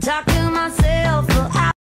Talk to myself.